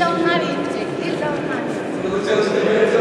İlla onlar yetecek. İlla onlar.